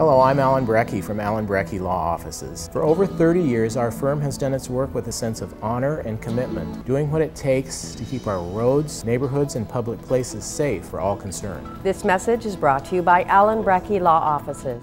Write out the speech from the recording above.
Hello, I'm Alan Brecke from Alan Brecke Law Offices. For over 30 years, our firm has done its work with a sense of honor and commitment, doing what it takes to keep our roads, neighborhoods, and public places safe for all concerned. This message is brought to you by Alan Brecke Law Offices.